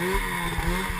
Uhum. uhum.